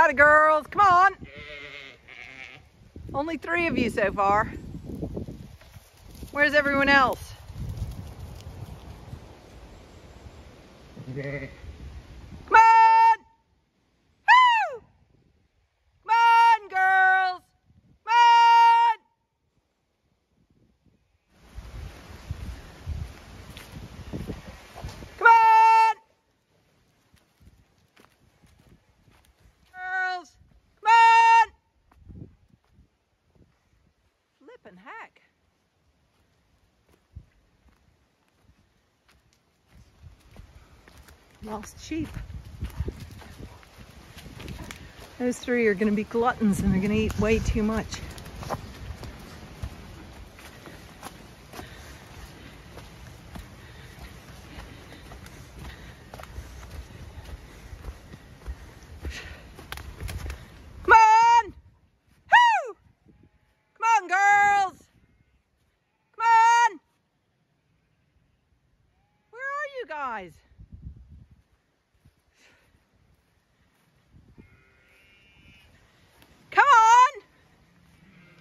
Howdy, girls. Come on. Only three of you so far. Where's everyone else? Come on! Woo! Come on, girls! Come on! Come on! Girls! Come on! Flippin' heck. Lost sheep. Those three are going to be gluttons and they're going to eat way too much. Come on! Woo! Come on, girls! Come on! Where are you guys? Come on!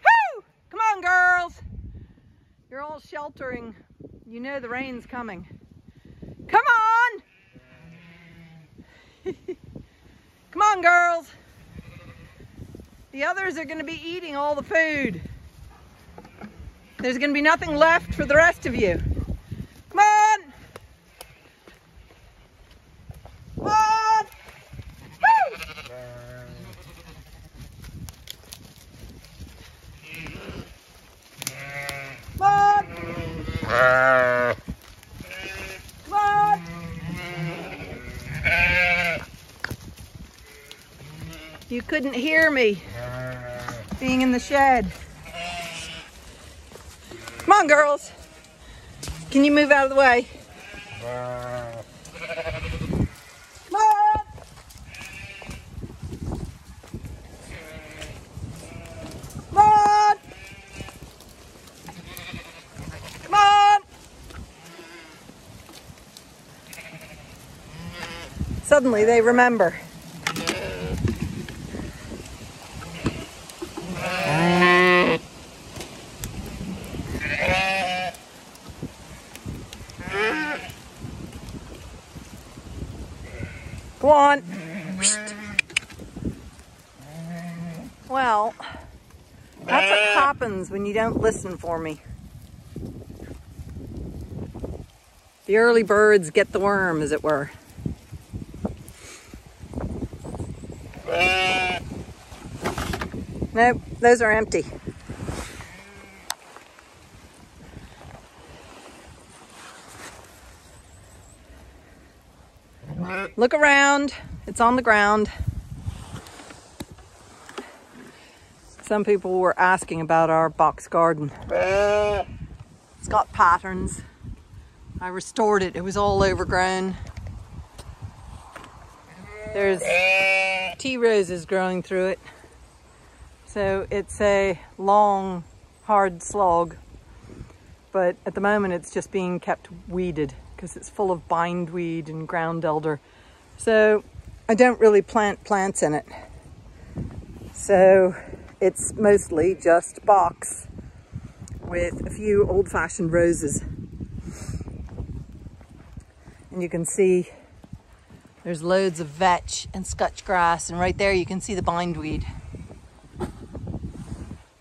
Woo! Come on, girls! You're all sheltering. You know the rain's coming. Come on! Come on, girls! The others are going to be eating all the food. There's going to be nothing left for the rest of you. Come on! Come on! Woo! Come on! Come on! You couldn't hear me being in the shed. Come on, girls. Can you move out of the way? Come on! Come on! Come on! Suddenly they remember. Go on. Well, that's what happens when you don't listen for me. The early birds get the worm, as it were. Nope, those are empty. Look around. It's on the ground. Some people were asking about our box garden. It's got patterns. I restored it. It was all overgrown. There's tea roses growing through it. So it's a long, hard slog. But at the moment it's just being kept weeded because it's full of bindweed and ground elder. So I don't really plant plants in it. So it's mostly just box with a few old-fashioned roses. And you can see there's loads of vetch and scotch grass and right there you can see the bindweed.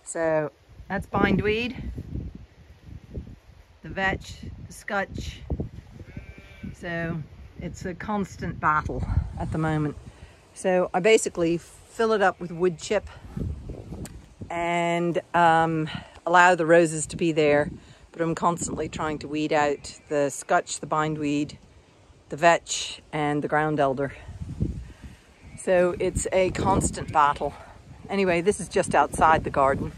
So that's bindweed, the vetch, the scotch. So it's a constant battle at the moment. So I basically fill it up with wood chip and um, allow the roses to be there. But I'm constantly trying to weed out the scotch, the bindweed, the vetch and the ground elder. So it's a constant battle. Anyway, this is just outside the garden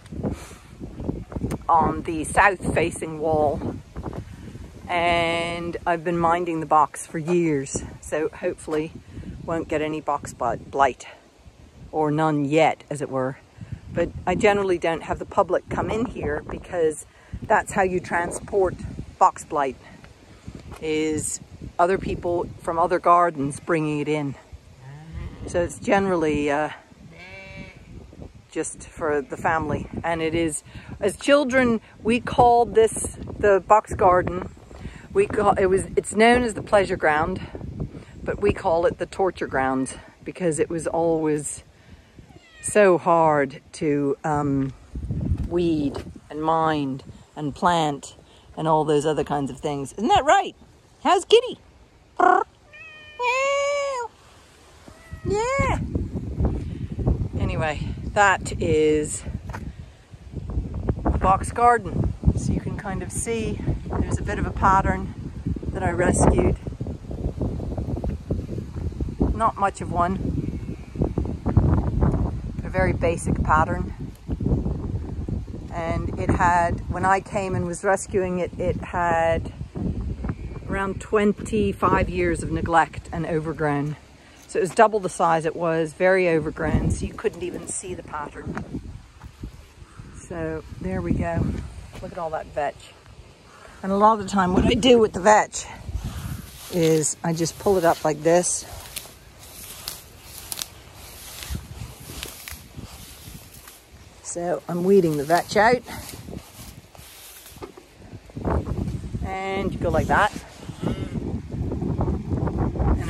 on the south facing wall. And I've been minding the box for years. So hopefully won't get any box blight or none yet as it were. But I generally don't have the public come in here because that's how you transport box blight is other people from other gardens bringing it in. So it's generally uh, just for the family. And it is, as children, we called this the box garden. We call it was. It's known as the pleasure ground, but we call it the torture ground because it was always so hard to um, weed and mind and plant and all those other kinds of things. Isn't that right? How's Kitty? Yeah. Anyway, that is a box garden. So you can kind of see there's a bit of a pattern that I rescued. Not much of one. Very basic pattern. And it had, when I came and was rescuing it, it had around 25 years of neglect and overgrown. So it was double the size it was, very overgrown, so you couldn't even see the pattern. So there we go. Look at all that vetch. And a lot of the time what I do with the vetch is I just pull it up like this. So I'm weeding the vetch out. And you go like that. And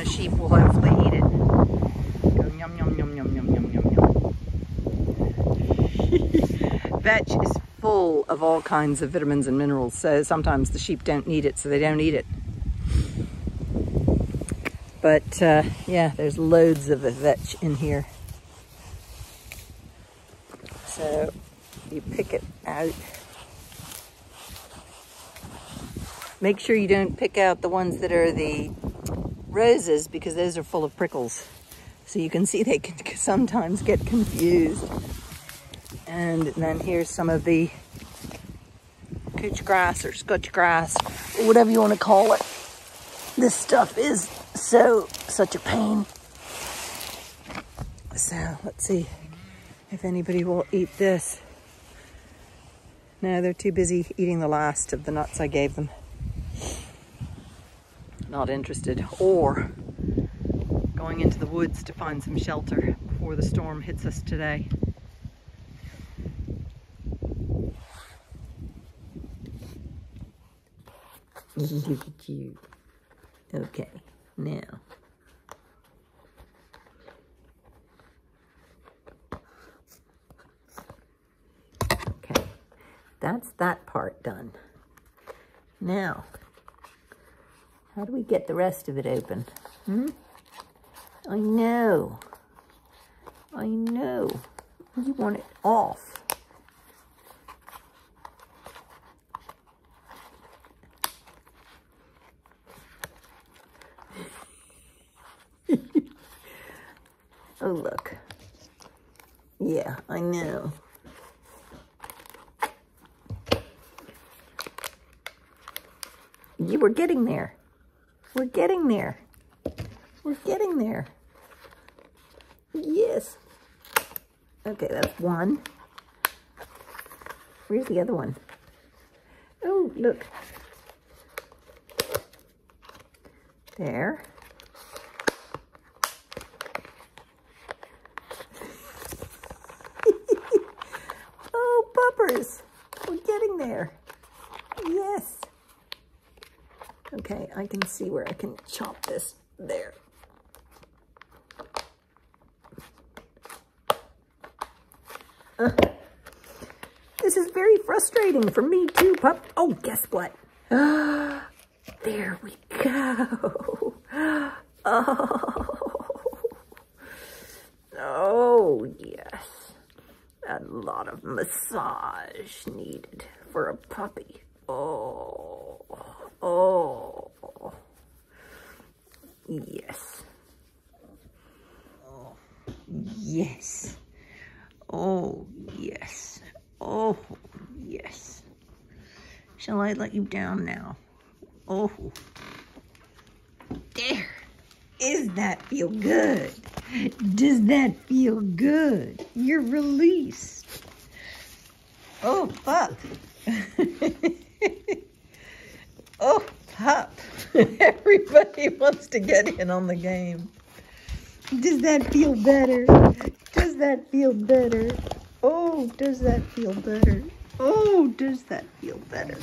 a sheep will hopefully eat it. vetch is full of all kinds of vitamins and minerals. So sometimes the sheep don't need it, so they don't eat it. But uh, yeah, there's loads of vetch in here. So you pick it out. Make sure you don't pick out the ones that are the roses because those are full of prickles. So you can see they can sometimes get confused. And then here's some of the couch grass or scotch grass, or whatever you want to call it. This stuff is so, such a pain. So let's see if anybody will eat this. No, they're too busy eating the last of the nuts I gave them. Not interested. Or going into the woods to find some shelter before the storm hits us today. Look at you. Okay, now. That's that part done. Now, how do we get the rest of it open? Hmm? I know. I know. You want it off. oh, look. Yeah, I know. You were getting there. We're getting there. We're getting there. Yes. Okay, that's one. Where's the other one? Oh, look. There. oh, puppers. We're getting there. Yes. Okay, I can see where I can chop this there. Uh, this is very frustrating for me too, pup. Oh, guess what? there we go. Oh. Oh, yes. A lot of massage needed for a puppy. Oh. Yes. Oh. Yes. Oh, yes. Oh, yes. Shall I let you down now? Oh. There. Is that feel good? Does that feel good? You're released. Oh, pup. oh, pup. Everybody wants to get in on the game. Does that feel better? Does that feel better? Oh, does that feel better? Oh, does that feel better?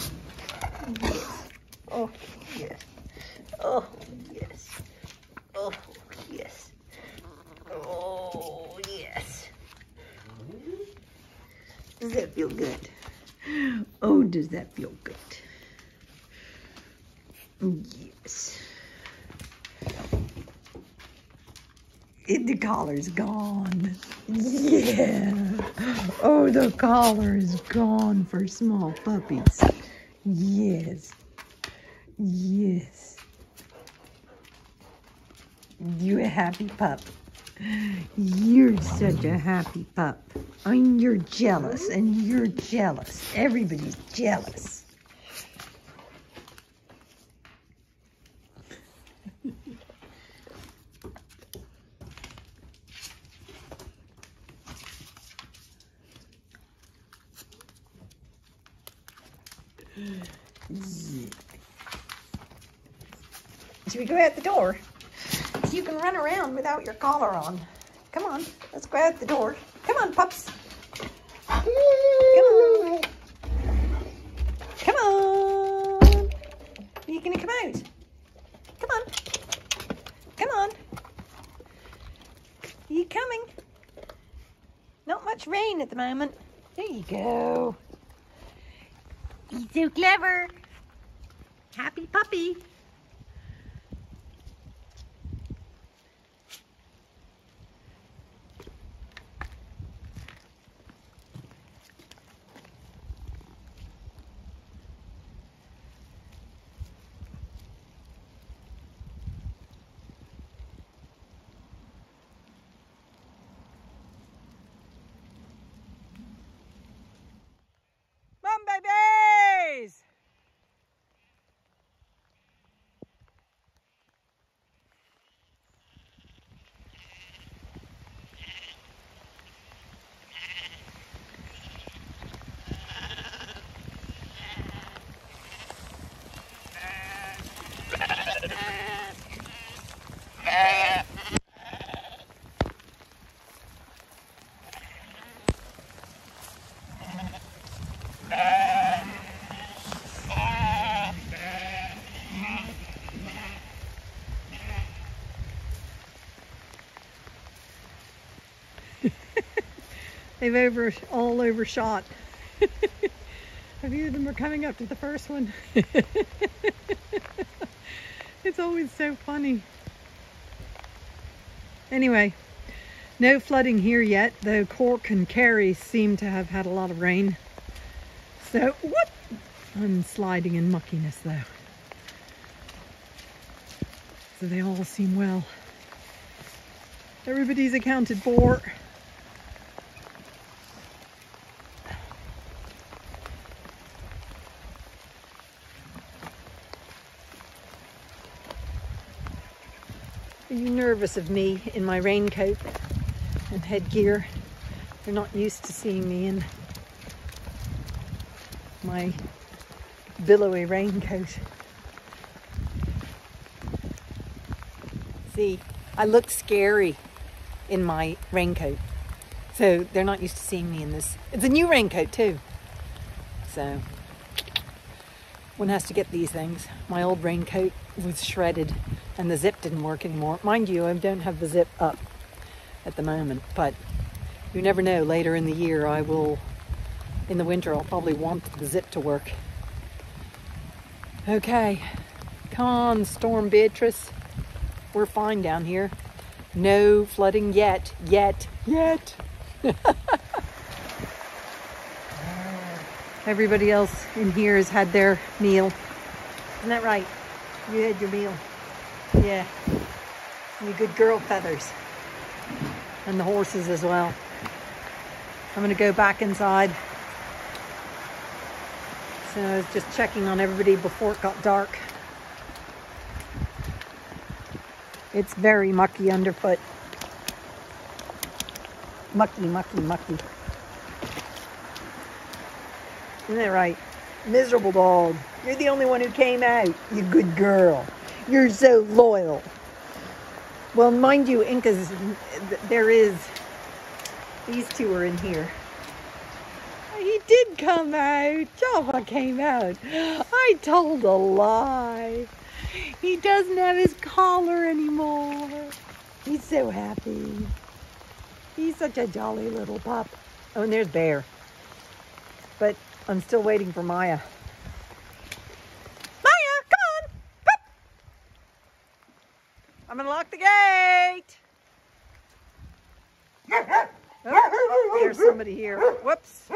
Yes. Oh, yes. Oh, yes. Oh, yes. Oh, yes. Does that feel good? Oh, does that feel good? Yes. The collar's gone. Yeah. Oh, the collar is gone for small puppies. Yes. Yes. You a happy pup. You're such a happy pup. Mean, you're jealous, and you're jealous. Everybody's jealous. Out the door? You can run around without your collar on. Come on, let's go out the door. Come on, pups. Come on. Come on. Are you gonna come out? Come on. Come on. Are you coming? Not much rain at the moment. There you go. He's so clever. Happy puppy. They've over all overshot. A few of them are coming up to the first one. it's always so funny. Anyway, no flooding here yet, though Cork and Kerry seem to have had a lot of rain. So, what? I'm sliding in muckiness though. So they all seem well. Everybody's accounted for. Are you nervous of me in my raincoat and headgear? They're not used to seeing me in my billowy raincoat. See, I look scary in my raincoat. So they're not used to seeing me in this. It's a new raincoat too. So one has to get these things. My old raincoat was shredded and the zip didn't work anymore. Mind you, I don't have the zip up at the moment, but you never know. Later in the year, I will, in the winter, I'll probably want the zip to work. Okay, come on, Storm Beatrice. We're fine down here. No flooding yet, yet, yet. Everybody else in here has had their meal. Isn't that right? You had your meal. Yeah. You good girl feathers. And the horses as well. I'm to go back inside. So I was just checking on everybody before it got dark. It's very mucky underfoot. Mucky, mucky, mucky. Isn't that right? Miserable dog. You're the only one who came out. You good girl. You're so loyal. Well, mind you, Incas, there is, these two are in here. He did come out. Java came out. I told a lie. He doesn't have his collar anymore. He's so happy. He's such a jolly little pup. Oh, and there's Bear. But I'm still waiting for Maya come on. Pup. I'm gonna lock the gate. Oh, there's somebody here. Whoops.